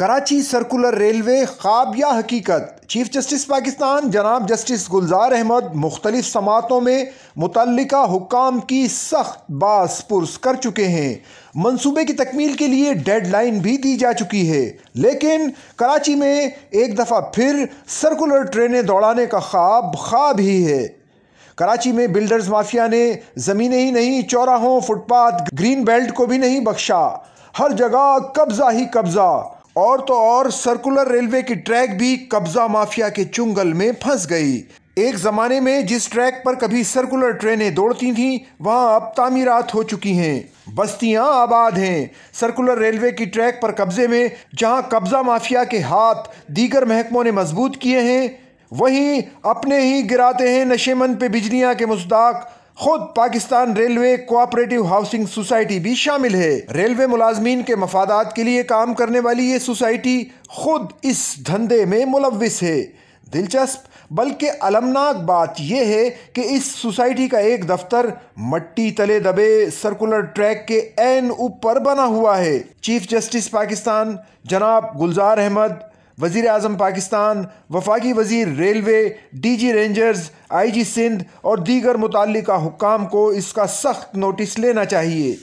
Karachi circular railway, ख्वाब या हकीकत। चीफ जस्टिस पाकिस्तान, जनाब जस्टिस गुलजार अहमद, मुख्तलिफ़ समातों में मुतल हुकाम की सख्त बास पुरस कर चुके हैं। मनसूबे की तकमील के लिए डेड लाइन भी दी जा चुकी है। लेकिन कराची में एक दफ़ा फिर सर्कुलर ट्रेनें दौड़ाने का ख्वाब ख्वाब ही है। कराची में बिल्डर्स माफिया ने ज़मीनें ही नहीं, चौराहों फुटपाथ, ग्रीन बेल्ट को भी नहीं बख्शा। हर जगह कब्जा ही कब्जा। और तो और सर्कुलर रेलवे की ट्रैक भी कब्जा माफिया के चुंगल में फंस गई। एक ज़माने में जिस ट्रैक पर कभी सर्कुलर ट्रेनें दौड़ती थीं, वहाँ अब तामीरात हो चुकी हैं। बस्तियाँ आबाद हैं। सर्कुलर रेलवे की ट्रैक पर कब्जे में, जहाँ कब्जा माफिया के हाथ दीगर महकमों ने मज़बूत किए हैं, वहीं अपने ही गिराते हैं नशेमंद पे बिजलियाँ के मुस्ताक। खुद Pakistan railway cooperative housing society भी शामिल है। रेलवे मुलाजमीन के मफादात के लिए काम करने वाली ये सोसाइटी खुद इस धंधे में मुलविस है। दिलचस्प, बल्कि अलमनाक बात यह है कि इस सोसाइटी का एक दफ्तर मट्टी तले दबे सर्कुलर ट्रैक के एन ऊपर बना हुआ है। चीफ जस्टिस पाकिस्तान जनाब गुलजार अहमद वज़ीर अजम पाकिस्तान, वफाकी वज़ीर railway D G rangers I G Sindh और दीगर मुतल हुकाम को इसका सख्त नोटिस लेना चाहिए।